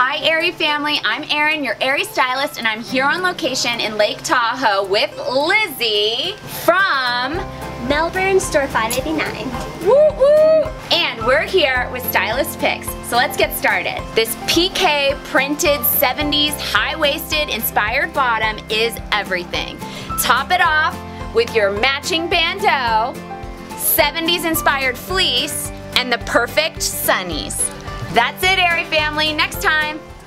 Hi Aerie family, I'm Erin, your Aerie stylist, and I'm here on location in Lake Tahoe with Lizzie from Melbourne Store 589. Woo woo! And we're here with stylist picks. So let's get started. This PK printed 70s high-waisted inspired bottom is everything. Top it off with your matching bandeau, 70s inspired fleece, and the perfect sunnies. That's it, Aerie family. Next time.